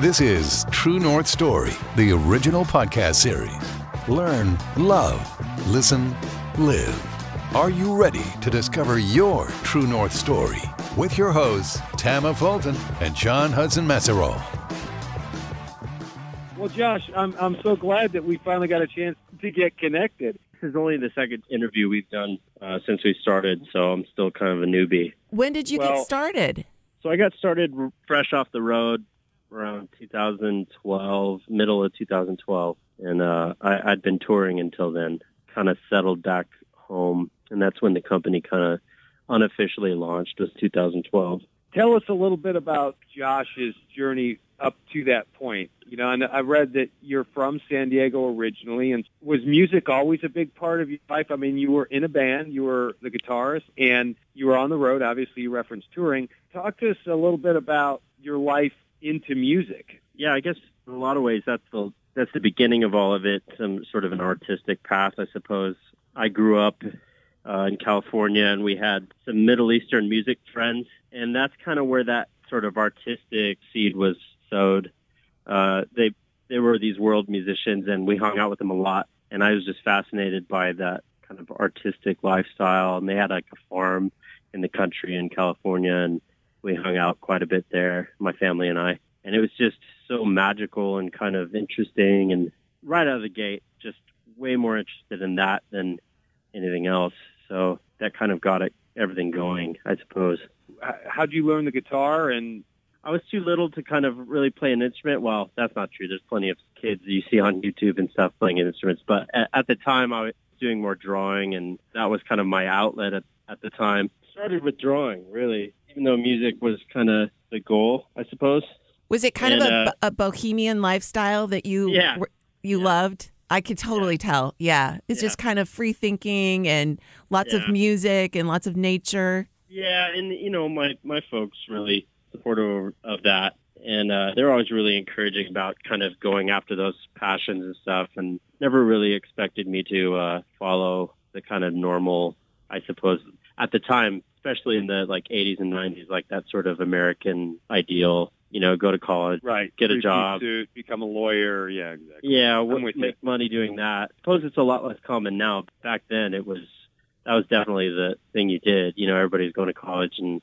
This is True North Story, the original podcast series. Learn, love, listen, live. Are you ready to discover your True North Story? With your hosts, Tama Fulton and John Hudson Messerall. Well, Josh, I'm, I'm so glad that we finally got a chance to get connected. This is only the second interview we've done uh, since we started, so I'm still kind of a newbie. When did you Well- get started? So I got started r- fresh off the road around 2012, middle of 2012, and uh, I, I'd been touring until then. Kind of settled back home, and that's when the company kind of unofficially launched. Was 2012. Tell us a little bit about Josh's journey up to that point. You know, and I read that you're from San Diego originally, and was music always a big part of your life? I mean, you were in a band, you were the guitarist, and you were on the road. Obviously, you referenced touring. Talk to us a little bit about your life into music. Yeah, I guess in a lot of ways that's the that's the beginning of all of it. Some sort of an artistic path, I suppose. I grew up uh, in California, and we had some Middle Eastern music friends, and that's kind of where that sort of artistic seed was sowed. Uh, they they were these world musicians, and we hung out with them a lot, and I was just fascinated by that kind of artistic lifestyle. And they had like a farm in the country in California, and we hung out quite a bit there, my family and I, and it was just so magical and kind of interesting. And right out of the gate, just way more interested in that than anything else. So that kind of got it, everything going, I suppose. H- How'd you learn the guitar? And I was too little to kind of really play an instrument. Well, that's not true. There's plenty of kids you see on YouTube and stuff playing instruments. But at, at the time, I was doing more drawing, and that was kind of my outlet at, at the time. Started with drawing, really, even though music was kind of the goal, I suppose. Was it kind of a, uh, a bohemian lifestyle that you Yeah. were- you Yeah. loved? I could totally tell. Yeah, it's Yeah. just kind of free thinking and lots of music and lots of nature. Yeah, and you know, my my folks really supportive of that, and uh, they're always really encouraging about kind of going after those passions and stuff, and never really expected me to uh, follow the kind of normal, I suppose, at the time, especially in the like 80s and 90s, like that sort of American ideal. You know, go to college, right, Get a job. suit, become a lawyer. Yeah, exactly. yeah, I'm w- with you. make money doing that. I suppose it's a lot less common now. Back then, it was that was definitely the thing you did. You know, everybody's going to college and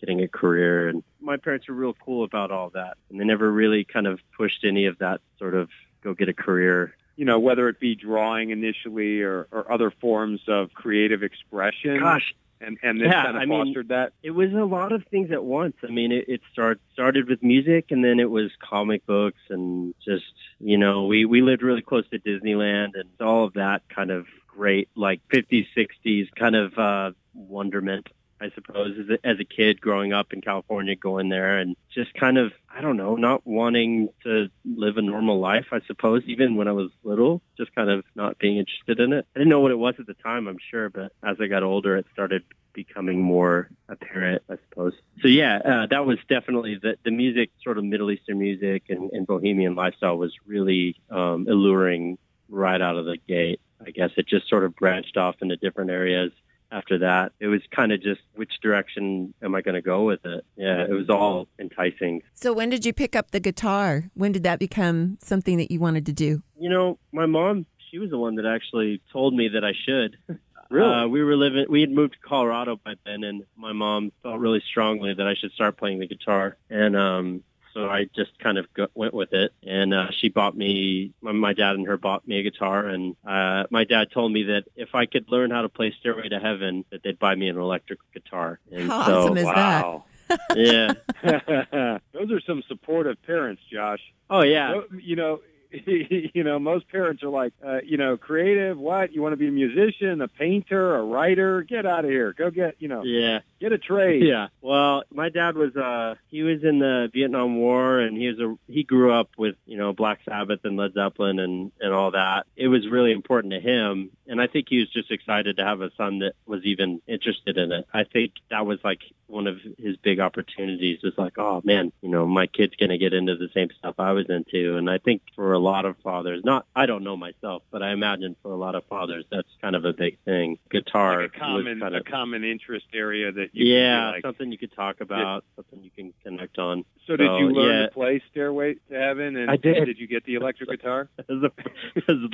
getting a career, and my parents were real cool about all that, and they never really kind of pushed any of that sort of go get a career. You know, whether it be drawing initially or, or other forms of creative expression. Gosh, and and this Yeah, kind of I mean- fostered that. it was a lot of things at once. I mean, it, it start, started with music, and then it was comic books, and just you know, we we lived really close to Disneyland, and all of that kind of great, like 50s, 60s kind of uh, wonderment. I suppose as a, as a kid growing up in California, going there and just kind of, I don't know, not wanting to live a normal life, I suppose, even when I was little, just kind of not being interested in it. I didn't know what it was at the time, I'm sure, but as I got older, it started becoming more apparent, I suppose. So yeah, uh, that was definitely the, the music, sort of Middle Eastern music and, and bohemian lifestyle was really um, alluring right out of the gate. I guess it just sort of branched off into different areas after that. It was kind of just which direction am I going to go with it? Yeah, it was all enticing. So when did you pick up the guitar? When did that become something that you wanted to do? You know, my mom, she was the one that actually told me that I should. Really? Uh, we were living, we had moved to Colorado by then, and my mom felt really strongly that I should start playing the guitar. And um, so I just kind of go, went with it. And uh, she bought me, my, my dad and her bought me a guitar. And uh, my dad told me that if I could learn how to play Stairway to Heaven, that they'd buy me an electric guitar. And How so, awesome is that? wow. yeah. Those are some supportive parents, Josh. Oh, yeah. You know, you know, most parents are like, uh, you know, creative. What you want to be a musician, a painter, a writer? Get out of here. Go get, you know, Yeah. Get a trade. Yeah. Well, my dad was uh he was in the Vietnam War and he was a he grew up with, you know, Black Sabbath and Led Zeppelin and and all that. It was really important to him and I think he was just excited to have a son that was even interested in it. I think that was like one of his big opportunities was like, oh man, you know, my kid's going to get into the same stuff I was into and I think for a lot of fathers, not I don't know myself, but I imagine for a lot of fathers that's kind of a big thing. Guitar Like a common, was kind a common interest area that that you yeah, be like. something you could talk about, something you can connect on. So did you learn yeah. to play Stairway to Heaven? And I did. Did you get the electric guitar? Was, the, it was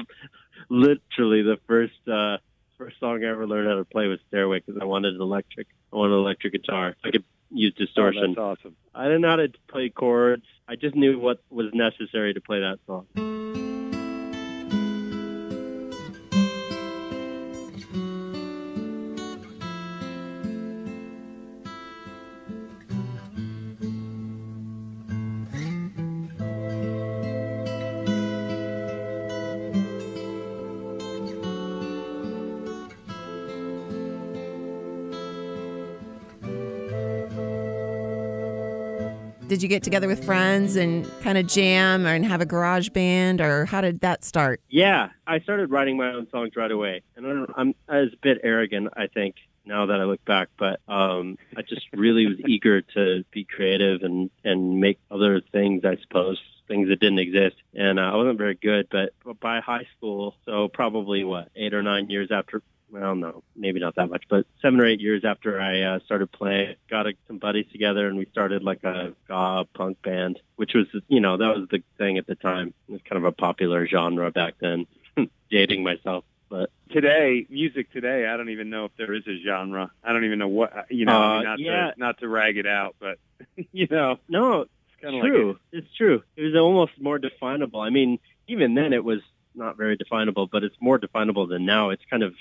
literally the first uh, first song I ever learned how to play was Stairway because I wanted an electric. I wanted an electric guitar. I could use distortion. Oh, that's awesome. I didn't know how to play chords. I just knew what was necessary to play that song. Did you get together with friends and kind of jam and have a garage band, or how did that start? Yeah, I started writing my own songs right away, and I'm I was a bit arrogant, I think, now that I look back. But um, I just really was eager to be creative and and make other things, I suppose, things that didn't exist. And uh, I wasn't very good, but by high school, so probably what eight or nine years after. Well, no, maybe not that much, but seven or eight years after I uh, started playing, got a, some buddies together and we started like a ska punk band, which was, you know, that was the thing at the time. It was kind of a popular genre back then. Dating myself, but Today, music today, I don't even know if there is a genre. I don't even know what you know. I mean, Uh, not yeah. to not to rag it out, but you know, no, it's kind of like true. it's true. It was almost more definable. I mean, even then it was not very definable, but it's more definable than now. It's kind of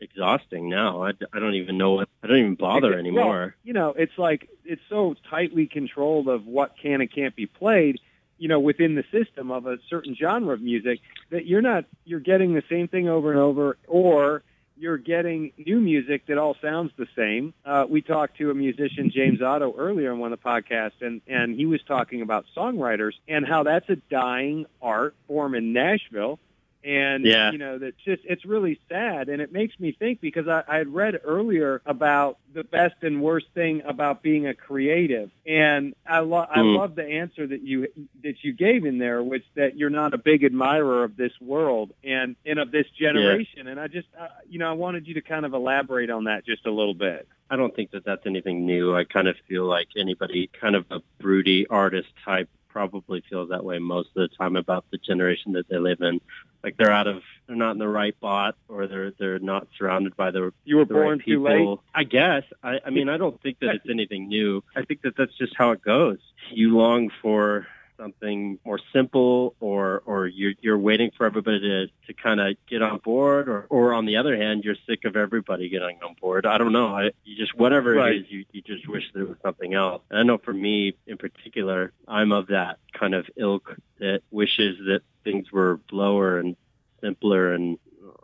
exhausting now. I, I don't even know what, I don't even bother anymore. you know, it's like it's so tightly controlled of what can and can't be played, you know, within the system of a certain genre of music that you're not you're getting the same thing over and over or you're getting new music that all sounds the same. Uh, we talked to a musician, James Otto, earlier in one of the podcasts, and, and he was talking about songwriters and how that's a dying art form in Nashville. And, Yeah. you know, that's just, it's really sad. And it makes me think because I, I had read earlier about the best and worst thing about being a creative. And I, lo- I Hmm. love the answer that you, that you gave in there, which that you're not a big admirer of this world and, and of this generation. And I just, uh, you know, I wanted you to kind of elaborate on that just a little bit. I don't think that that's anything new. I kind of feel like anybody kind of a broody artist type probably feels that way most of the time about the generation that they live in. Like they're out of, they're not in the right bot or they're, they're not surrounded by the You were the born right too late. I guess. I, I mean, I don't think that it's anything new. I think that that's just how it goes. You long for something more simple or or you're you're waiting for everybody to to kind of get on board or or on the other hand you're sick of everybody getting on board. I don't know. I, you just whatever Right. it is you you just wish there was something else. And i know for me in particular i'm of that kind of ilk that wishes that things were lower and simpler and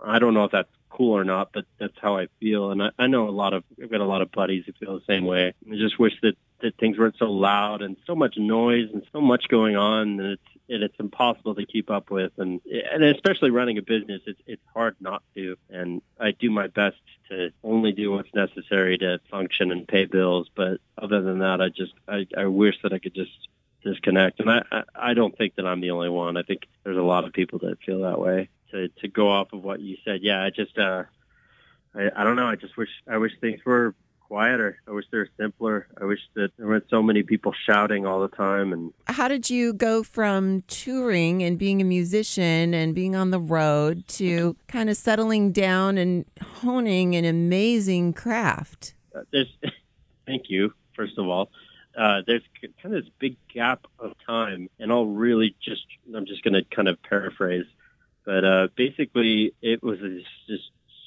i don't know if that's cool or not but that's how i feel. And i, I know a lot of i've got a lot of buddies who feel the same way. I just wish that that things weren't so loud and so much noise and so much going on and it's and it's impossible to keep up with. And and especially running a business it's it's hard not to. And I do my best to only do what's necessary to function and pay bills. But other than that I just I, I wish that I could just disconnect. And I, I I don't think that I'm the only one. I think there's a lot of people that feel that way. To to go off of what you said yeah I just uh I, I don't know. I just wish I wish things were quieter. I wish they were simpler. I wish that there weren't so many people shouting all the time. And How did you go from touring and being a musician and being on the road to kind of settling down and honing an amazing craft? uh, there's, thank you, first of all. Uh, there's kind of this big gap of time, and I'll really just, I'm just going to kind of paraphrase, but uh, basically it was this, this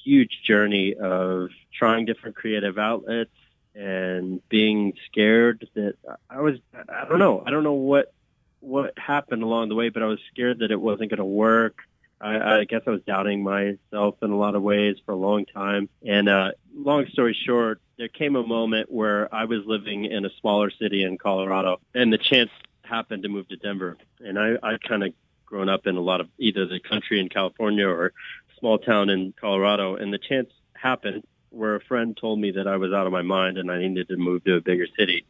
huge journey of trying different creative outlets and being scared that I was, I don't know, I don't know what, what happened along the way, but I was scared that it wasn't going to work. I, I guess I was doubting myself in a lot of ways for a long time. And uh, long story short, there came a moment where I was living in a smaller city in Colorado, and the chance happened to move to Denver. And I, I kind of grown up in a lot of either the country in California or small town in Colorado, and the chance happened where a friend told me that I was out of my mind and I needed to move to a bigger city.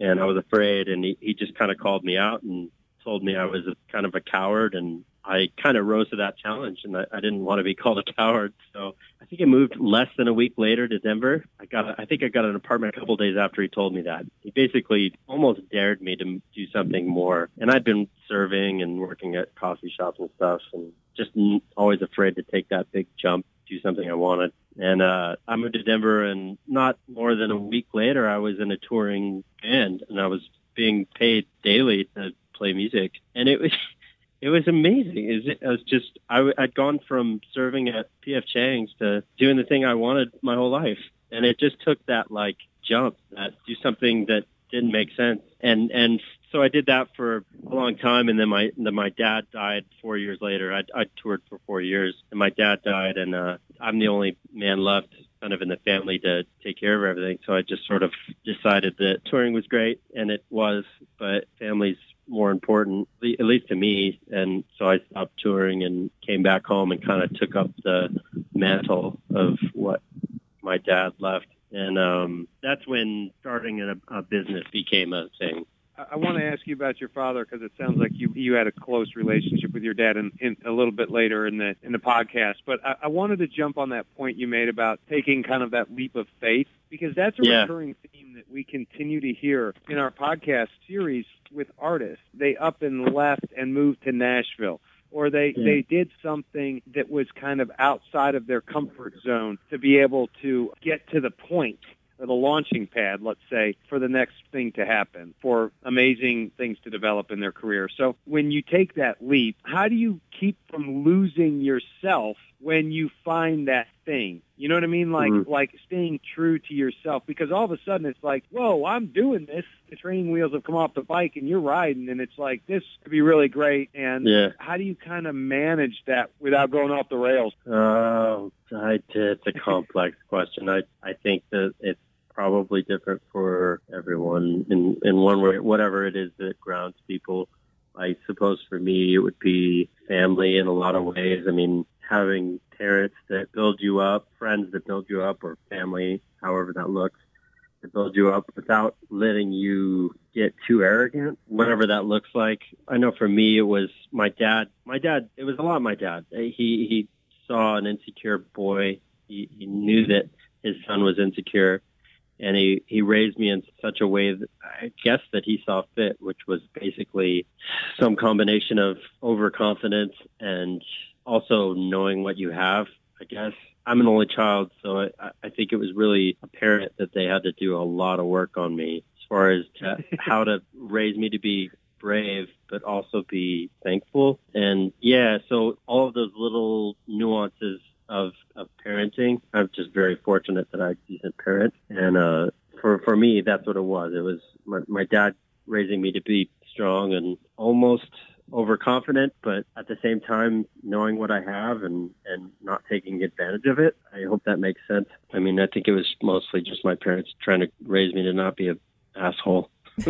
And I was afraid, and he, he just kind of called me out and told me I was a, kind of a coward and I kind of rose to that challenge, and I, I didn't want to be called a coward. So I think I moved less than a week later to Denver. I got, I think I got an apartment a couple of days after he told me that. He basically almost dared me to do something more, and I'd been serving and working at coffee shops and stuff, and just always afraid to take that big jump, do something I wanted. And uh, I moved to Denver, and not more than a week later, I was in a touring band, and I was being paid daily to play music, and it was it was amazing. It was just I, I'd gone from serving at PF Chang's to doing the thing I wanted my whole life, and it just took that like jump, that do something that didn't make sense, and and so I did that for a long time, and then my then my dad died four years later. I I toured for four years, and my dad died, and uh, I'm the only man left kind of in the family to take care of everything. So I just sort of decided that touring was great, and it was, but family's more important, at least to me. And so I stopped touring and came back home and kind of took up the mantle of what my dad left. And um, that's when starting a, a business became a thing. I want to ask you about your father because it sounds like you you had a close relationship with your dad in, in a little bit later in the in the podcast. But I, I wanted to jump on that point you made about taking kind of that leap of faith because that's a yeah. recurring theme that we continue to hear in our podcast series with artists. They up and left and moved to Nashville or they yeah. they did something that was kind of outside of their comfort zone to be able to get to the point or the launching pad, let's say, for the next thing to happen, for amazing things to develop in their career. So when you take that leap, how do you keep from losing yourself when you find that thing? You know what I mean? Like mm-hmm. like staying true to yourself because all of a sudden it's like, whoa, I'm doing this. The training wheels have come off the bike and you're riding and it's like this could be really great. And yeah. how do you kind of manage that without going off the rails? Uh, I, it's a complex question. I I think that it's probably different for everyone in in one way, whatever it is that grounds people. I suppose for me it would be family in a lot of ways. I mean, having parents that build you up, friends that build you up, or family, however that looks, to build you up without letting you get too arrogant, whatever that looks like. I know for me it was my dad. My dad, it was a lot my dad. He he saw an insecure boy. He, he knew that his son was insecure and he he raised me in such a way that I guess that he saw fit, which was basically some combination of overconfidence and also knowing what you have. I guess I'm an only child, so I, I think it was really apparent that they had to do a lot of work on me as far as to, how to raise me to be brave, but also be thankful. And yeah, so all of those little nuances of, of parenting. I'm just very fortunate that I had a decent parent. And, uh, for, for me, that's what it was. It was my, my dad raising me to be strong and almost overconfident, but at the same time, knowing what I have and, and not taking advantage of it. I hope that makes sense. I mean, I think it was mostly just my parents trying to raise me to not be an asshole.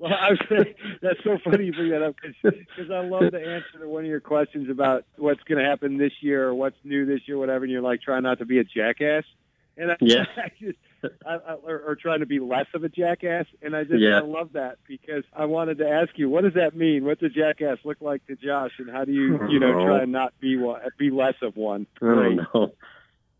Well, I was saying, that's so funny you bring that up because I love the answer to one of your questions about what's going to happen this year or what's new this year, whatever. And you're like trying not to be a jackass, and I, yeah. I just I, I, or, or trying to be less of a jackass. And I just yeah. I love that because I wanted to ask you, what does that mean? What's a jackass look like to Josh, and how do you you know try and not be one, be less of one? I don't know.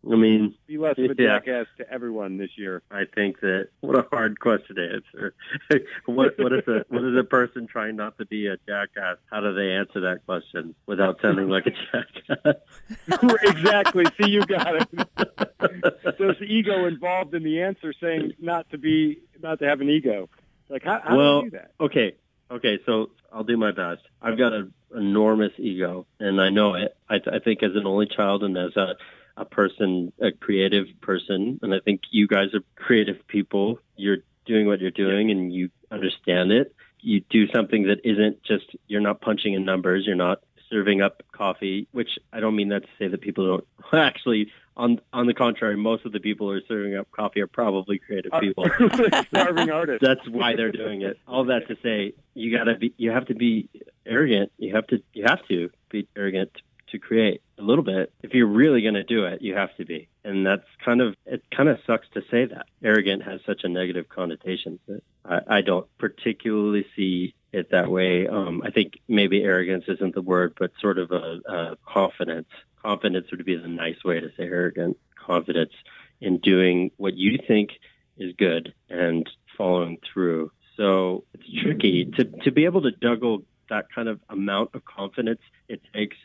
I mean, be less of a yeah. jackass to everyone this year. I think that what a hard question to answer. what what is a what is a person trying not to be a jackass? How do they answer that question without sounding like a jackass? exactly. See, you got it. There's the ego involved in the answer, saying not to be not to have an ego. Like how, how well, do you do that? Okay, okay. So I'll do my best. I've got an enormous ego, and I know it. I, I think as an only child and as a a person, a creative person, and I think you guys are creative people. You're doing what you're doing yeah. and you understand it. You do something that isn't just, you're not punching in numbers. You're not serving up coffee, which I don't mean that to say that people don't actually on on the contrary, most of the people who are serving up coffee are probably creative people. Starving artists. That's why they're doing it. All that to say, you gotta be you have to be arrogant. You have to you have to be arrogant to create a little bit. If you're really going to do it, you have to be. And that's kind of, it kind of sucks to say that. Arrogant has such a negative connotation I, I don't particularly see it that way. Um, I think maybe arrogance isn't the word, but sort of a, a confidence. Confidence would be the nice way to say arrogant. Confidence in doing what you think is good and following through. So it's tricky to, to be able to juggle that kind of amount of confidence it takes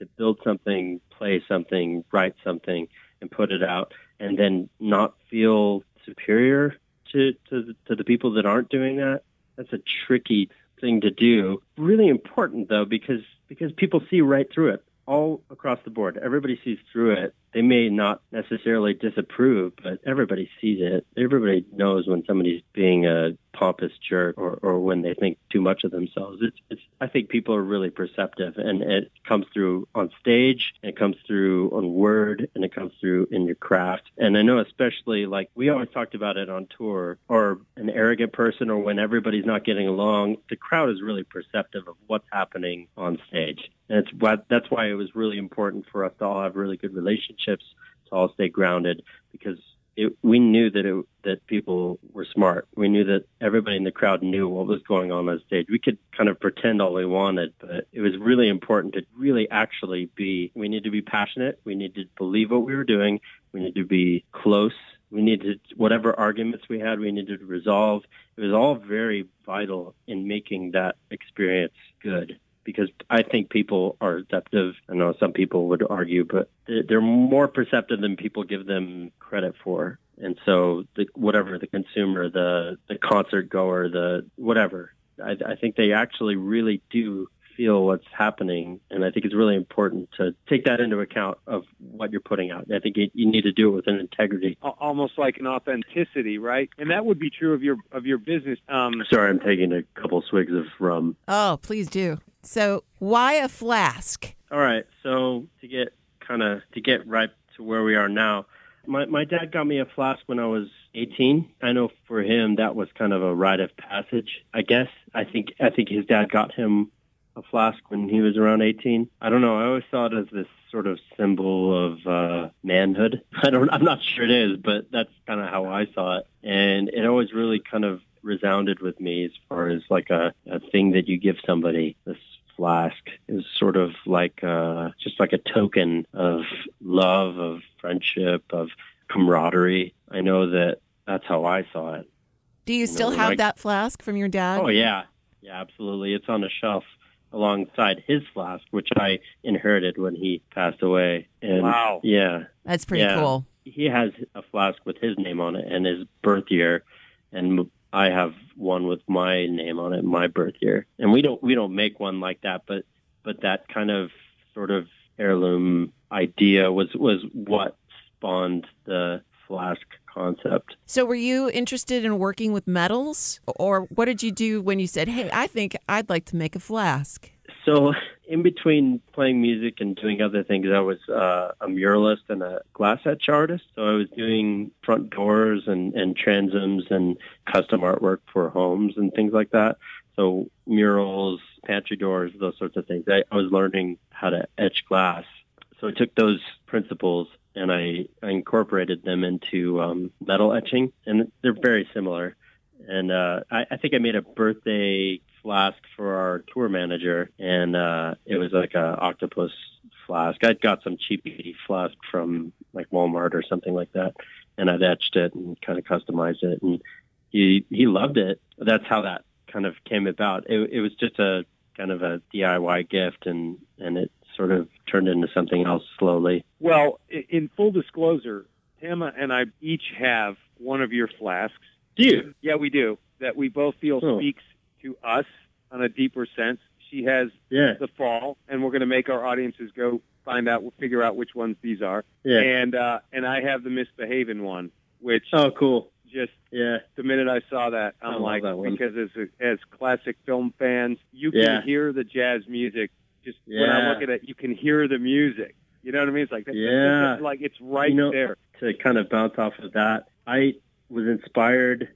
to build something, play something, write something, and put it out, and then not feel superior to to the, to the people that aren't doing that. That's a tricky thing to do. Really important though, because because people see right through it all across the board. Everybody sees through it. They may not necessarily disapprove, but everybody sees it. Everybody knows when somebody's being a pompous jerk or, or when they think too much of themselves. It's, it's, I think people are really perceptive and it comes through on stage, and it comes through on word, and it comes through in your craft. And I know especially like we always talked about it on tour or an arrogant person or when everybody's not getting along, the crowd is really perceptive of what's happening on stage. And it's what, that's why it was really important for us to all have really good relationships, to all stay grounded, because it, we knew that it, that people were smart. We knew that everybody in the crowd knew what was going on on stage. We could kind of pretend all we wanted, but it was really important to really actually be. We need to be passionate. We need to believe what we were doing. We need to be close. We needed whatever arguments we had. We needed to resolve. It was all very vital in making that experience good because I think people are receptive. I know some people would argue, but they're more perceptive than people give them credit for. And so, the, whatever the consumer, the the concert goer, the whatever, I, I think they actually really do feel what's happening. And I think it's really important to take that into account of what you're putting out. I think you, you need to do it with an integrity. Almost like an authenticity, right? And that would be true of your of your business. Um, Sorry, I'm taking a couple swigs of rum. Oh, please do. So, why a flask? All right. So, to get kind of to get right to where we are now, my my dad got me a flask when I was 18. I know for him that was kind of a rite of passage. I guess I think I think his dad got him a flask when he was around 18. I don't know. I always saw it as this sort of symbol of uh, manhood. I don't. I'm not sure it is, but that's kind of how I saw it, and it always really kind of resounded with me as far as like a, a thing that you give somebody. This flask is sort of like uh, just like a token of love, of friendship, of camaraderie. I know that that's how I saw it. Do you, you still know, have I, that flask from your dad? Oh yeah, yeah, absolutely. It's on a shelf alongside his flask, which I inherited when he passed away. And wow. Yeah. That's pretty yeah, cool. He has a flask with his name on it and his birth year. And I have one with my name on it, my birth year. And we don't we don't make one like that, but but that kind of sort of heirloom idea was was what spawned the flask concept. So were you interested in working with metals or what did you do when you said, "Hey, I think I'd like to make a flask"? So in between playing music and doing other things, I was uh, a muralist and a glass etch artist. So I was doing front doors and, and transoms and custom artwork for homes and things like that. So murals, pantry doors, those sorts of things. I, I was learning how to etch glass. So I took those principles and I, I incorporated them into um, metal etching, and they're very similar. And uh, I, I think I made a birthday flask for our tour manager, and uh, it was like a octopus flask. I'd got some cheap flask from like Walmart or something like that, and I'd etched it and kind of customized it, and he he loved it. That's how that kind of came about. It, it was just a kind of a DIY gift, and and it sort of turned into something else slowly. Well, in full disclosure, Tama and I each have one of your flasks. Do you? Yeah, we do. That we both feel oh. speaks to us on a deeper sense. She has yeah. the fall, and we're going to make our audiences go find out, figure out which ones these are. Yeah. And uh, and I have the misbehaving one, which oh cool. Just yeah, the minute I saw that, I'm I like, that because as a, as classic film fans, you can yeah. hear the jazz music. Just yeah. when I look at it, you can hear the music. You know what I mean? It's like yeah, it's like it's right you know, there. To kind of bounce off of that, I was inspired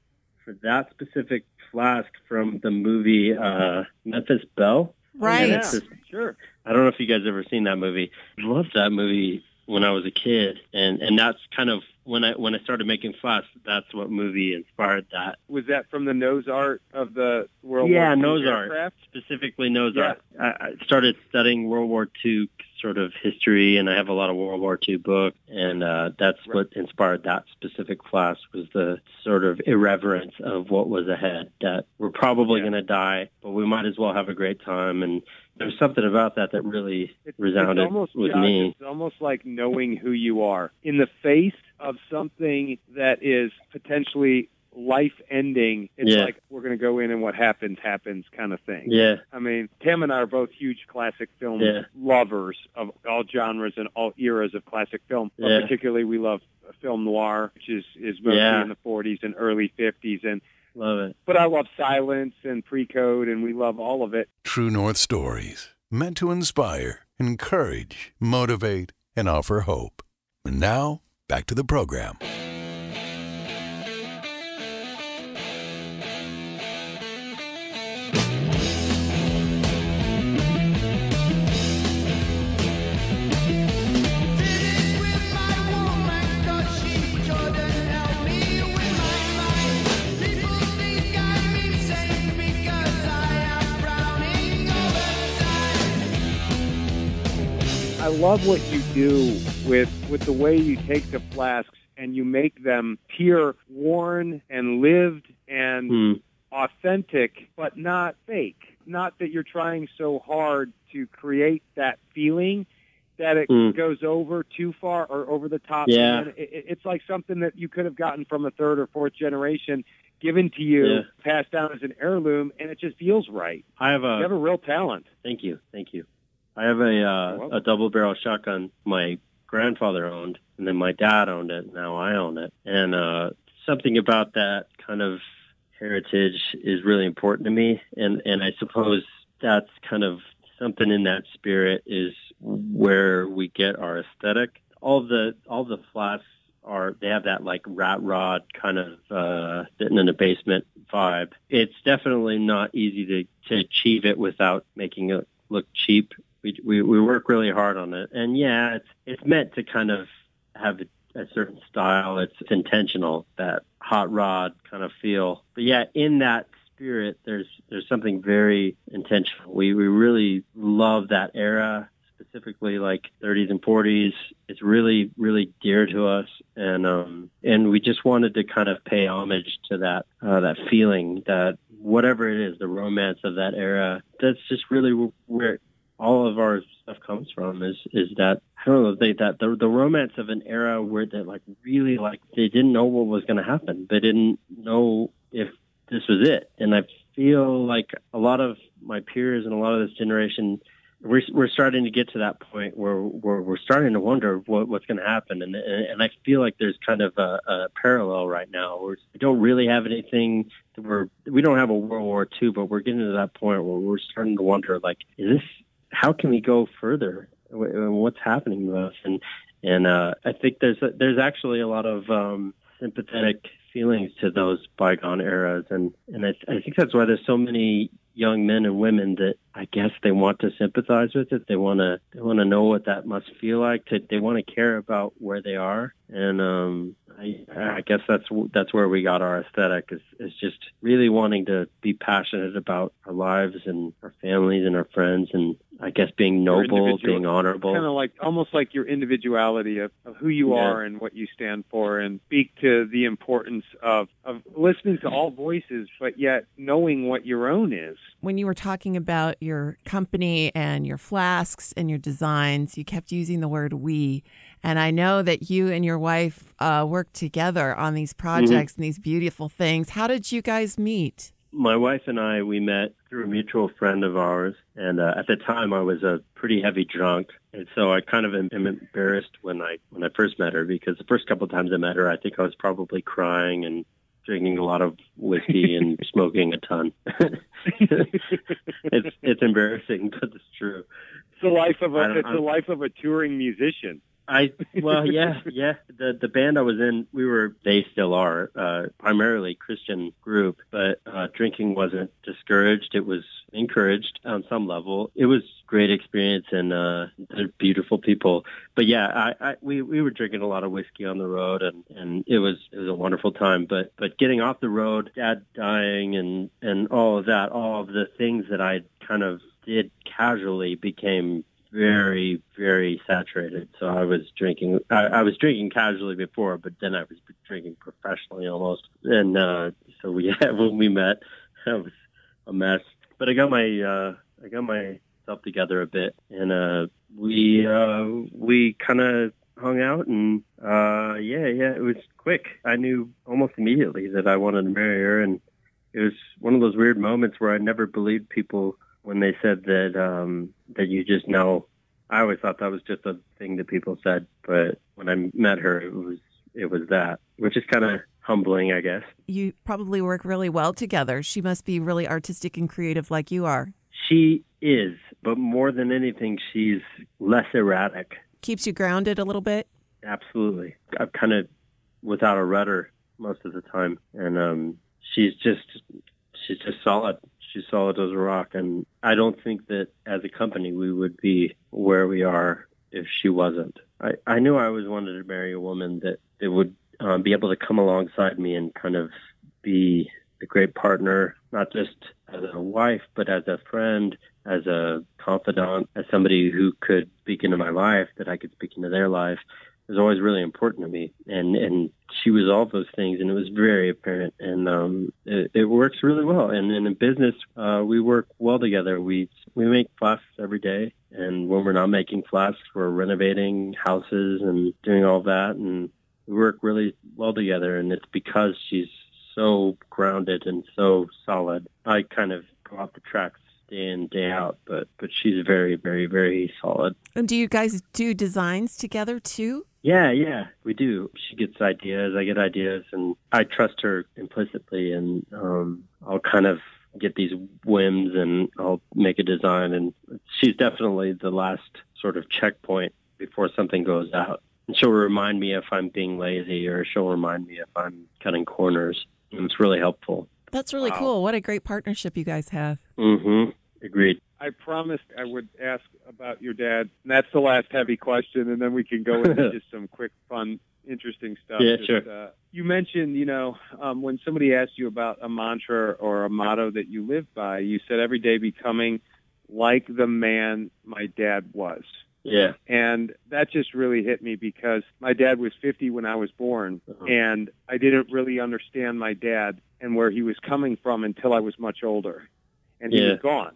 for that specific flask from the movie uh, Memphis Belle. Right. Yeah, sure. I don't know if you guys ever seen that movie. I loved that movie when I was a kid, and and that's kind of when I when I started making fuss. That's what movie inspired that. Was that from the nose art of the World yeah, War II nose aircraft? art specifically nose Yeah. art. I, I started studying World War II sort of history, and I have a lot of World War II books, and uh, that's Right. what inspired that specific class was the sort of irreverence of what was ahead. That we're probably Yeah. going to die, but we might as well have a great time. And there's something about that that really It's, resounded it's almost, with Josh, me. It's almost like knowing who you are in the face of something that is potentially life-ending. It's Yeah. like we're going to go in and what happens happens kind of thing. Yeah, I mean, Tam and I are both huge classic film Yeah. lovers of all genres and all eras of classic film. But Yeah. particularly, we love film noir, which is is mostly in the 40s and early 50s. And love it. but I love Silents and Pre-Code, and we love all of it. True North Stories, meant to inspire, encourage, motivate, and offer hope. And now, back to the program. Love what you do with with the way you take the flasks and you make them pure, worn, and lived and Hmm. authentic, but not fake. Not that you're trying so hard to create that feeling that it Mm. goes over too far or over the top. Yeah. It, it- it's like something that you could have gotten from a third or fourth generation, given to you, Yeah. passed down as an heirloom, and it just feels right. I have a you have a real talent. Thank you, thank you. I have a uh, a double barrel shotgun. My grandfather owned, and then my dad owned it. Now I own it, and uh, something about that kind of heritage is really important to me. And and I suppose that's kind of something in that spirit is where we get our aesthetic. All the all the flats are they have that like rat rod kind of uh, sitting in the basement vibe. It's definitely not easy to to achieve it without making it look cheap. We we, we work really hard on it, and yeah, it's it's meant to kind of have a, a certain style. It's intentional that hot rod kind of feel. But yeah, in that spirit, there's there's something very intentional. We we really love that era specifically like 30s and 40s it's really really dear to us and um and we just wanted to kind of pay homage to that uh that feeling that whatever it is the romance of that era that's just really where all of our stuff comes from is is that I don't know they, that the the romance of an era where they like really like they didn't know what was going to happen they didn't know if this was it and I feel like a lot of my peers and a lot of this generation we're we're starting to get to that point where where we're starting to wonder what what's going to happen, and, and I feel like there's kind of a, a parallel right now. Where we don't really have anything. We're we don't have a World War II, but we're getting to that point where we're starting to wonder, like, is this? How can we go further? Wh- What's happening to us? And and uh, I think there's a, there's actually a lot of um, sympathetic feelings to those bygone eras, and and I, I think that's why there's so many young men and women that I guess they want to sympathize with it. They want to they want to know what that must feel like. To, they want to care about where they are, and um, I, I guess that's that's where we got our aesthetic is is just really wanting to be passionate about our lives and our families and our friends, and I guess being noble, being honorable. kind of like almost like your individuality of, of who you Yeah. are and what you stand for and speak to the importance of, of listening to all voices but yet knowing what your own is When you were talking about your company and your flasks and your designs, you kept using the word we. And I know that you and your wife uh, work together on these projects and these beautiful things. How did you guys meet? my wife and I we met through a mutual friend of ours, and uh, at the time I was a pretty heavy drunk, and so I kind of am, am embarrassed when I when I first met her because the first couple of times I met her, I think I was probably crying and drinking a lot of whiskey and smoking a ton. it's it's embarrassing, but it's true. it's the life of a it's the life of a touring musician I well, yeah, yeah. The the band I was in, we were they still are uh, primarily Christian group, but uh, drinking wasn't discouraged. It was encouraged on some level. It was great experience and uh, they're beautiful people. But yeah, I, I we we were drinking a lot of whiskey on the road, and and it was it was a wonderful time. But but getting off the road, dad dying, and and all of that, all of the things that I kind of did casually became very, very saturated. So I was drinking. I, I was drinking casually before, but then I was drinking professionally almost. And uh, so we when we met, that was a mess. But I got my uh, I got myself together a bit, and uh, we uh, we kind of hung out, and uh, yeah, yeah, it was quick. I knew almost immediately that I wanted to marry her, and it was one of those weird moments where I never believed people when they said that um, that you just know. I always thought that was just a thing that people said, but when I met her, it was it was that, which is kind of humbling, I guess. You probably work really well together. She must be really artistic and creative like you are. She is, but more than anything, she's less erratic. Keeps you grounded a little bit. Absolutely. I'm kind of without a rudder most of the time, and um, she's just she's just solid she's solid as a rock. And I don't think that as a company we would be where we are if she wasn't. I, I knew I always wanted to marry a woman that, that would um, be able to come alongside me and kind of be a great partner, not just as a wife, but as a friend, as a confidant, as somebody who could speak into my life, that I could speak into their life, was always really important to me. And and she was all those things, and it was very apparent. And um, it, it works really well. And, in business, uh, we work well together. We we make flasks every day, and when we're not making flasks, we're renovating houses and doing all that. And we work really well together. And it's because she's so grounded and so solid. I kind of go off the tracks day in day out but but she's very very very solid and do you guys do designs together too yeah, yeah, we do. She gets ideas, I get ideas, and I trust her implicitly, and um, I'll kind of get these whims and I'll make a design. And she's definitely the last sort of checkpoint before something goes out. And she'll remind me if I'm being lazy, or she'll remind me if I'm cutting corners. And it's really helpful. That's really wow. cool. What a great partnership you guys have. Mm-hmm. Agreed. I promised I would ask about your dad. And that's the last heavy question, and then we can go into just some quick, fun, interesting stuff. Yeah, just, sure. Uh, you mentioned, you know, um, when somebody asked you about a mantra or a motto that you live by, you said every day becoming like the man my dad was. Yeah. And that just really hit me because my dad was 50 when I was born, uh-huh. and I didn't really understand my dad and where he was coming from until I was much older. And he yeah. was gone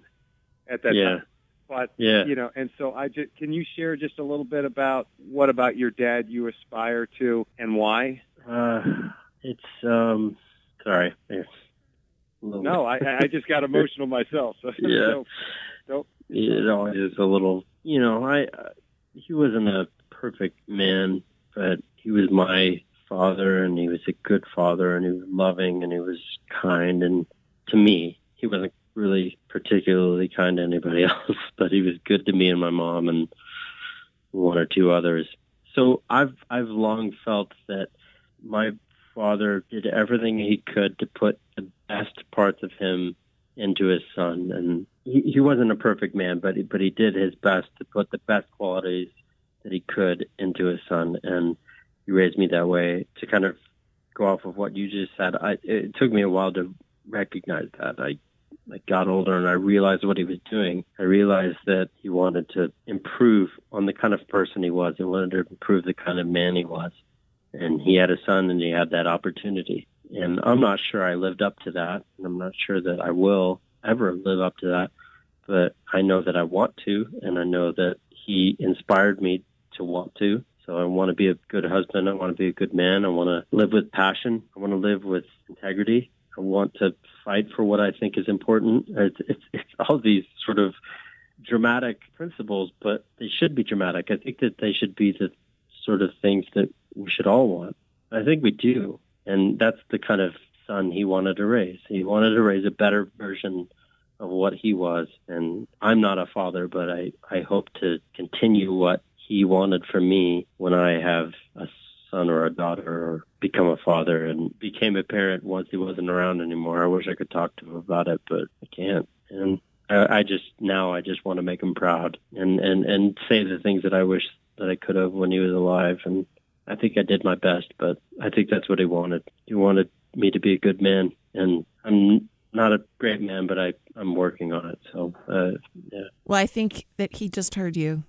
at that yeah. time. But yeah. you know, and so I just can you share just a little bit about what about your dad you aspire to and why? Uh, it's um, sorry. No, I I just got emotional myself. So, yeah. So, it always is a little. You know, I uh, he wasn't a perfect man, but he was my father, and he was a good father, and he was loving, and he was kind, and to me, he wasn't really particularly kind to anybody else, but he was good to me and my mom and one or two others. So I've I've long felt that my father did everything he could to put the best parts of him into his son, and he, he wasn't a perfect man, but he, but he did his best to put the best qualities that he could into his son, and he raised me that way. To kind of go off of what you just said, I, it took me a while to recognize that. I I got older and I realized what he was doing. I realized that he wanted to improve on the kind of person he was. He wanted to improve the kind of man he was. And he had a son and he had that opportunity. And I'm not sure I lived up to that. And I'm not sure that I will ever live up to that. But I know that I want to. And I know that he inspired me to want to. So I want to be a good husband. I want to be a good man. I want to live with passion. I want to live with integrity. I want to fight for what I think is important. It's, it's, it's all these sort of dramatic principles, but they should be dramatic. I think that they should be the sort of things that we should all want. I think we do. And that's the kind of son he wanted to raise. He wanted to raise a better version of what he was. And I'm not a father, but I, I hope to continue what he wanted for me when I have a son or a daughter or become a father and became a parent once he wasn't around anymore. I wish I could talk to him about it, but I can't. And I, I just now I just want to make him proud and and and say the things that I wish that I could have when he was alive. And I think I did my best, but I think that's what he wanted. He wanted me to be a good man, and I'm not a great man, but I I'm working on it. So uh, yeah. Well, I think that he just heard you.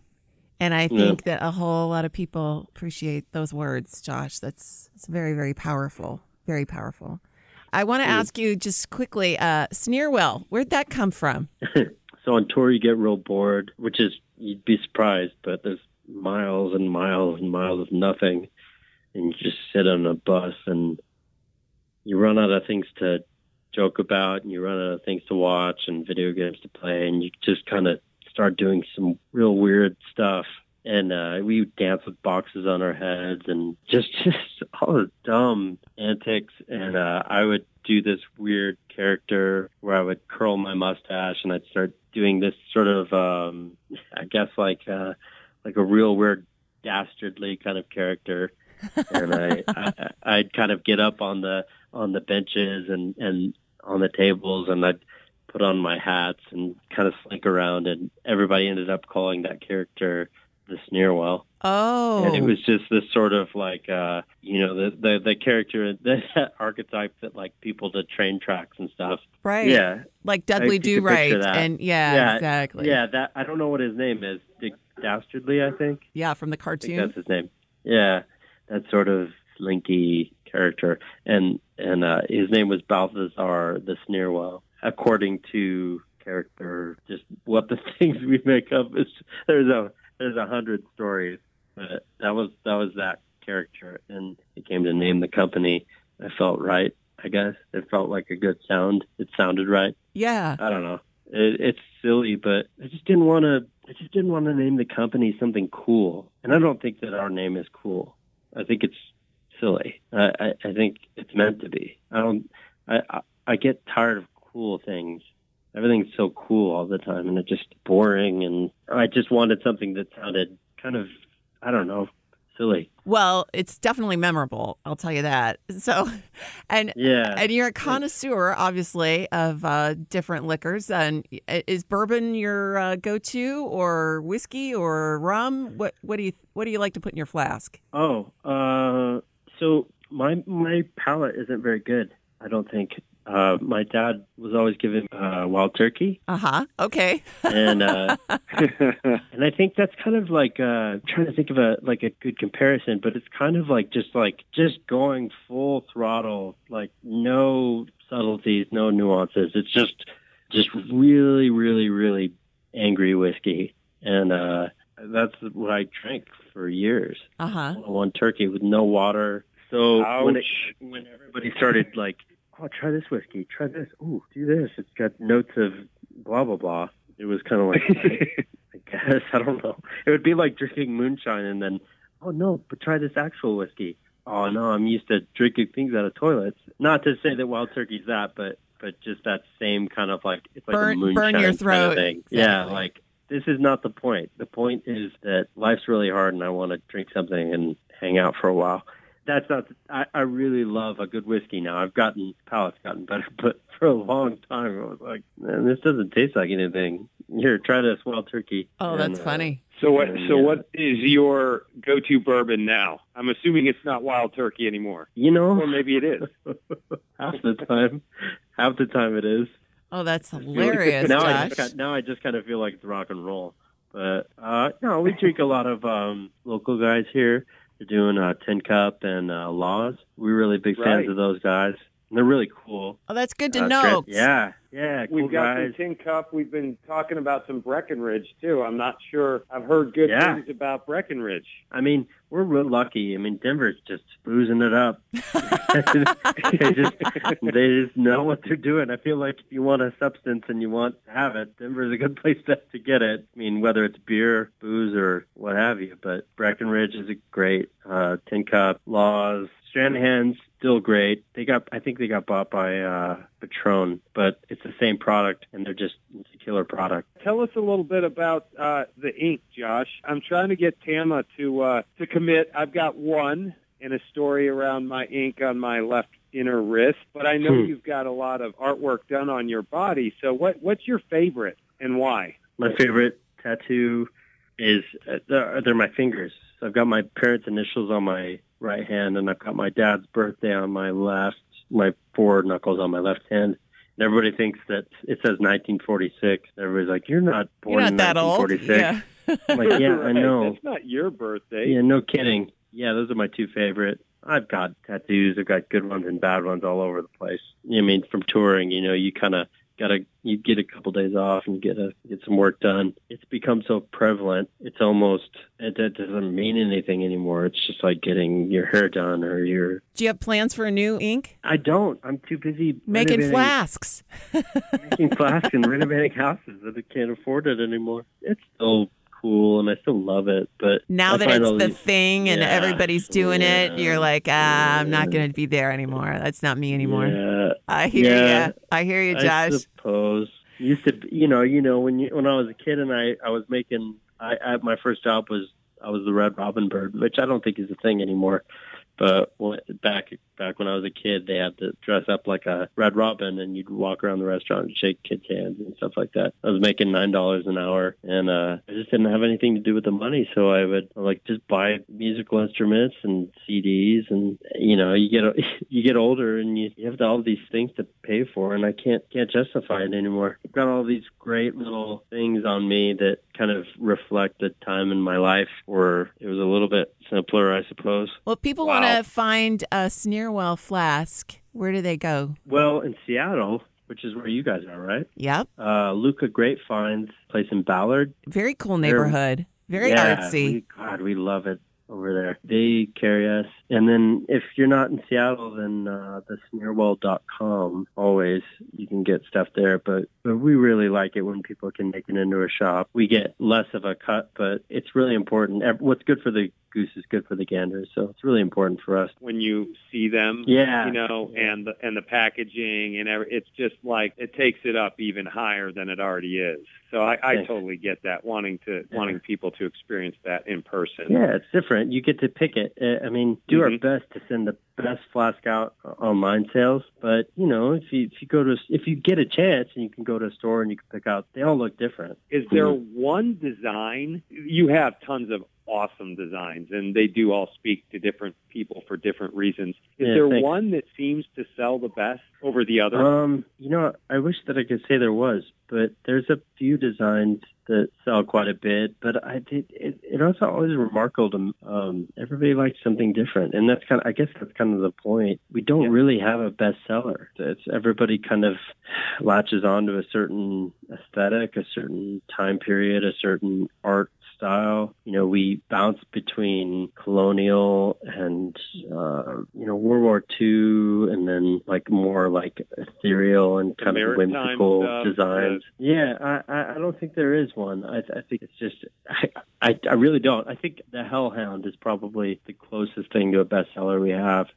And I think yeah. that a whole lot of people appreciate those words, Josh. That's it's very, very powerful. Very powerful. I want to ask you just quickly, uh, Sneerwell, where'd that come from? so on tour you get real bored, which is you'd be surprised, but there's miles and miles and miles of nothing and you just sit on a bus and you run out of things to joke about and you run out of things to watch and video games to play and you just kind of start doing some real weird stuff. And uh, we would dance with boxes on our heads and just just all the dumb antics. And uh, I would do this weird character where I would curl my mustache and I'd start doing this sort of, um, I guess like uh, like a real weird dastardly kind of character. and I, I I'd kind of get up on the on the benches and and on the tables and I'd put on my hats and kind of slink around, and everybody ended up calling that character the Sneerwell. Oh, and it was just this sort of like, uh, you know, the the the character, the archetype that like people to train tracks and stuff. Right. Yeah. Like Dudley Do Right, and yeah, yeah, exactly. Yeah, that I don't know what his name is. Dick Dastardly, I think. Yeah, from the cartoon. that's his name. Yeah, that sort of slinky character, and and uh, his name was Balthazar the Sneerwell according to character, just what the things we make up is. There's a there's a hundred stories, but that was that was that character, and it came to name the company. I felt right. I guess it felt like a good sound. It sounded right. Yeah. I don't know. It, it's silly, but I just didn't want to. I just didn't want to name the company something cool, and I don't think that our name is cool. I think it's silly. I, I, I think it's meant to be. I don't. I, I I get tired of cool things. Everything's so cool all the time, and it's just boring. And I just wanted something that sounded kind of, I don't know, silly. Well, it's definitely memorable. I'll tell you that. So, and yeah, and you're a connoisseur, obviously, of uh, different liquors. And is bourbon your uh, go-to, or whiskey, or rum? What what do you what do you like to put in your flask? Oh, uh, so my my palate isn't very good. I don't think. Uh, my dad was always giving uh, wild turkey. Uh huh. Okay. and uh, and I think that's kind of like uh, I'm trying to think of a like a good comparison, but it's kind of like just like just going full throttle, like no subtleties, no nuances. It's just just really, really, really angry whiskey, and uh, that's what I drank for years. Uh huh. One turkey with no water. So Ouch. when it, when everybody started like oh, try this whiskey, try this. Oh, do this. It's got notes of blah blah blah. It was kind of like, I guess I don't know. It would be like drinking moonshine and then, oh no, but try this actual whiskey. Oh no, I'm used to drinking things out of toilets. Not to say that wild turkey's that, but but just that same kind of like it's like burn, a moonshine burn your kind throat. of thing. Exactly. Yeah, like this is not the point. The point is that life's really hard and I want to drink something and hang out for a while that's not. I, I really love a good whiskey now. I've gotten palate's gotten better, but for a long time I was like, man, this doesn't taste like anything. Here, try this wild turkey. Oh, And, that's uh, funny. So what? So yeah. what is your go-to bourbon now? I'm assuming it's not Wild Turkey anymore, You know, or maybe it is. half the time, half the time it is. Oh, that's hilarious, now I just kind, now I just kind of feel like it's rock and roll. But uh no, we drink a lot of um local guys here. They're doing uh Tin Cup and uh Laws. We're really big fans Right. of those guys. And they're really cool. oh, that's good to Uh, know. Trent- yeah, yeah, cool We've got guys. some Tin Cup. We've been talking about some Breckenridge too. I'm not sure. I've heard good Yeah. things about Breckenridge. I mean, we're real lucky. I mean, Denver's just boozing it up. they just they just know what they're doing. I feel like if you want a substance and you want to have it, Denver's a good place to, to get it. I mean, whether it's beer, booze, or what have you. But Breckenridge is a great uh, Tin Cup, Laws, Stranahan's still great. They got, I think they got bought by uh, Patron, but it's the same product, and they're just a killer product. Tell us a little bit about uh, the ink, Josh. I'm trying to get Tama to uh, to commit. I've got one and a story around my ink on my left inner wrist, but I know Hmm. you've got a lot of artwork done on your body. So what what's your favorite and why? My favorite tattoo is uh, they're, they're my fingers. So I've got my parents' initials on my right hand, and I've got my dad's birthday on my left, my four knuckles on my left hand. And everybody thinks that it says 1946. Everybody's like, "You're not born You're not in that old. 1946." Yeah. I'm like, "Yeah, I know." It's not your birthday. Yeah, no kidding. Yeah, those are my two favorite. I've got tattoos. I've got good ones and bad ones all over the place. I mean, from touring, you know, you kind of gotta you get a couple days off and get a get some work done. It's become so prevalent. It's almost it, it doesn't mean anything anymore. It's just like getting your hair done or your. Do you have plans for a new ink? I don't. I'm too busy Making flasks. making flasks and renovating houses that I can't afford it anymore. It's still cool and I still love it, but Now I that it's the these- thing and Yeah. everybody's doing it, you're like, ah, I'm not going to be there anymore. That's not me anymore. Yeah, I hear Yeah. you. I hear you, I Josh. suppose used to, you know, you know, when you when I was a kid and I I was making, I, I my first job was I was the Red Robin bird, which I don't think is a thing anymore. But back back when I was a kid, they had to dress up like a red robin, and you'd walk around the restaurant and shake kids' hands and stuff like that. I was making nine dollars an hour, and uh, I just didn't have anything to do with the money, so I would like just buy musical instruments and CDs, and you know, you get you get older and you, you have all these things to pay for, and I can't can't justify it anymore. I've got all these great little things on me that kind of reflect the time in my life where it was a little bit simpler, I suppose. well, if people Wow. want to find a Sneerwell flask. Where do they go? Well, in Seattle, which is where you guys are, right? Yep. Uh, Lucca Great Finds, place in Ballard. Very cool neighborhood. Very yeah, artsy. We, God, we love it over there. They carry us. And then if you're not in Seattle, then uh, the always, you can get stuff there. But, but we really like it when people can make it into a shop. We get less of a cut, but it's really important. What's good for the goose is good for the gander. So it's really important for us. when you see them. Yeah. You know, and the and the packaging and every, it's just like it takes it up even higher than it already is. So I, I totally get that wanting to Yeah. wanting people to experience that in person. Yeah, it's different. You get to pick it. Uh, I mean, do our Mhm. best to send the best flask out online sales. But you know, if you if you go to if you get a chance and you can go to a store and you can pick out, they all look different. Is there one design? You have tons of awesome designs, and they do all speak to different people for different reasons. Is Yeah, there thanks. one that seems to sell the best over the other? Um, you know, I wish that I could say there was, but there's a few designs that sell quite a bit. But I did. It, it also always remarkable to um, everybody likes something different, and that's kind of. I guess that's kind of the point. We don't Yeah. really have a bestseller. It's everybody kind of latches onto a certain aesthetic, a certain time period, a certain art style. You know, we bounce between colonial and uh, you know World War II, and then like more like ethereal and kind of whimsical stuff, designs. Yeah, I, I don't think there is one. I I think it's just I, I I really don't. I think the Hellhound is probably the closest thing to a bestseller we have.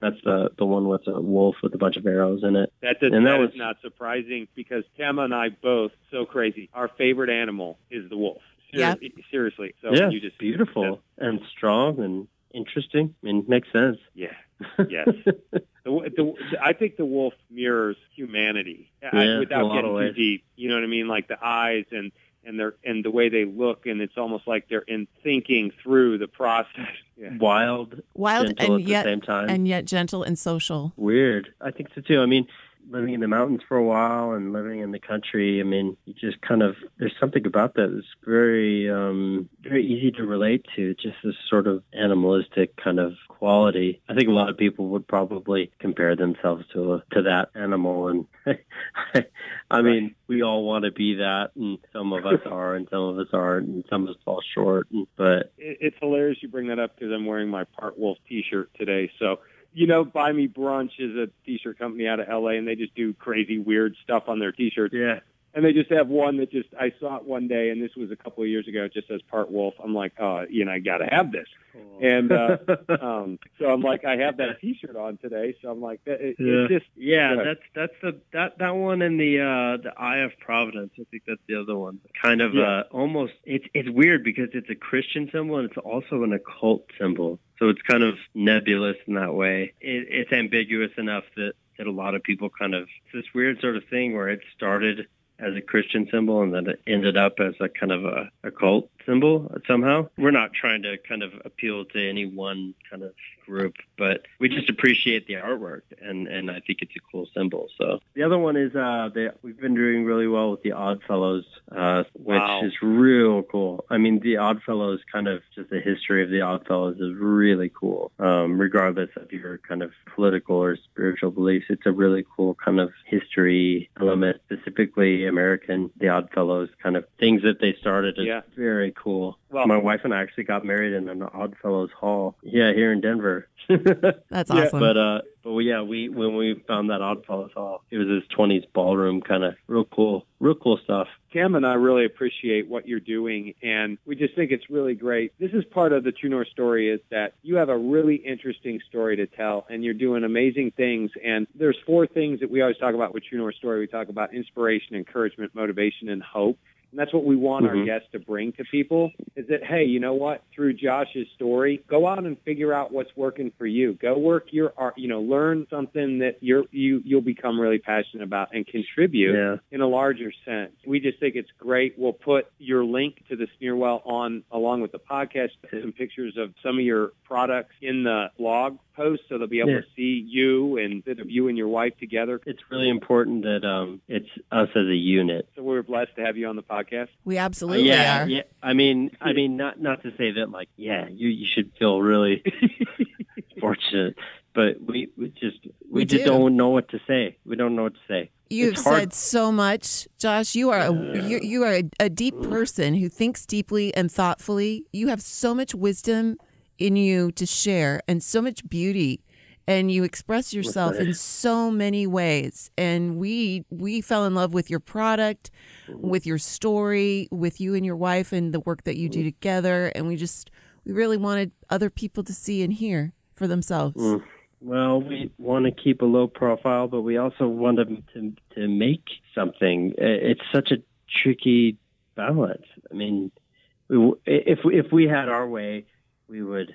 That's the the one with a wolf with a bunch of arrows in it. That, does, And that that is was- not surprising because Tama and I both so crazy. Our favorite animal is the wolf. Yeah. Seriously, seriously. So yeah, you just beautiful and strong and interesting. I mean, makes sense. Yeah. Yes. The, the, I think the wolf mirrors humanity uh, Yeah, in a without getting too ways. deep. You know what I mean? Like the eyes and and their and the way they look, and it's almost like they're in thinking through the process. Yeah. Wild, Wild and at yet the same time. and yet gentle and social. Weird. I think so too. I mean, living in the mountains for a while and living in the country, I mean, you just kind of there's something about that that's very um very easy to relate to, just this sort of animalistic kind of quality. I think a lot of people would probably compare themselves to a, to that animal and I mean, we all want to be that and some of us are and some of us aren't and some of us fall short, and, but It, it's hilarious you bring that up because I'm wearing my part wolf T-shirt today. So you know, Buy Me Brunch is a T-shirt company out of LA, and they just do crazy weird stuff on their T-shirts. yeah. And they just have one that just I saw it one day, and this was a couple of years ago. It just says part wolf. I'm like, oh, you know, I got to have this. And uh, um, so I'm like, I have that T-shirt on today. So I'm like, it, Yeah. it's just Yeah, Good. that's that's the that that one and the uh the Eye of Providence. I think that's the other one. Kind of Yeah. uh almost it's it's weird because it's a Christian symbol and it's also an occult symbol. So it's kind of nebulous in that way. It, it's ambiguous enough that that a lot of people kind of it's this weird sort of thing where it started as a Christian symbol and then it ended up as a kind of a occult symbol somehow. We're not trying to kind of appeal to any one kind of group, but we just appreciate the artwork and and I think it's a cool symbol. So the other one is uh the, we've been doing really well with the Oddfellows, uh which Wow. is real cool. I mean the Oddfellows kind of just the history of the Oddfellows is really cool. Um regardless of your kind of political or spiritual beliefs, it's a really cool kind of history element, specifically American the Oddfellows kind of things that they started is Yeah. very cool. Well- my wife and I actually got married in an Oddfellows hall. Yeah, here in Denver. That's Yeah, awesome. But uh, but we, yeah, we when we found that Oddfellows Hall, it was this twenties ballroom kind of real cool, real cool stuff. Cam and I really appreciate what you're doing, and we just think it's really great. This is part of the True North story is that you have a really interesting story to tell, and you're doing amazing things. And there's four things that we always talk about with True North story. We talk about inspiration, encouragement, motivation, and hope. And that's what we want our Mhm. guests to bring to people is that, hey, you know what? Through Josh's story, go out and figure out what's working for you. Go work your art, you know, learn something that you're, you, you'll become really passionate about and contribute Yeah. in a larger sense. We just think it's great. We'll put your link to the Sneerwell on along with the podcast, some pictures of some of your products in the blog post so they'll be able Yeah. to see you and bit of you and your wife together. It's really important that um, it's us as a unit. So we're blessed to have you on the podcast. we absolutely yeah, are. yeah. I mean, I mean, not not to say that like, yeah, you you should feel really fortunate, but we, we just we, We just do. don't know what to say. We don't know what to say. You've said so much, Josh. You are a, you, you are a, a deep person who thinks deeply and thoughtfully. You have so much wisdom in you to share, and so much beauty, and you express yourself in so many ways. And we we fell in love with your product, with your story, with you and your wife, and the work that you do together. And we just we really wanted other people to see and hear for themselves. Mm. Well, we want to keep a low profile, but we also want to to, to make something. It's such a tricky balance. I mean, if if we had our way, we would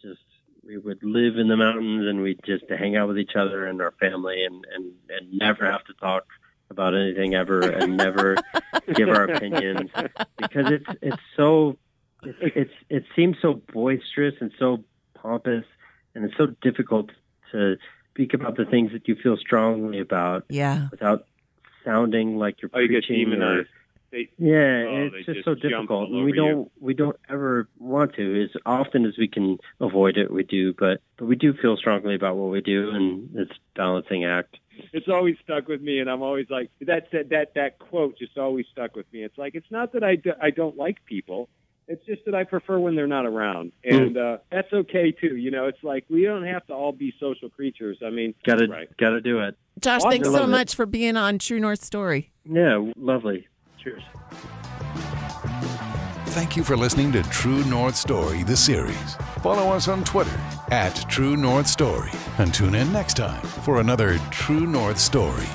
just we would live in the mountains and we'd just hang out with each other and our family and and and never have to talk about anything ever and never give our opinions because it's it's so it's, it's it seems so boisterous and so pompous and it's so difficult to speak about the things that you feel strongly about Yeah. without sounding like you're Oh, you get preaching or- demonized. They, yeah, Oh, it's just just so difficult, and we don't we don't ever want to. As often as we can avoid it, we do. But but we do feel strongly about what we do, and it's balancing act. it's always stuck with me, and I'm always like that. That that that quote just always stuck with me. It's like it's not that I do, I don't like people. It's just that I prefer when they're not around, and uh, that's okay too. You know, it's like we don't have to all be social creatures. I mean, Got to Right. got to do it. Josh, Awesome. thanks so love it. much for being on True North Story. Yeah, lovely. Cheers. Thank you for listening to True North Story, the series. Follow us on Twitter at True North Story and tune in next time for another True North Story.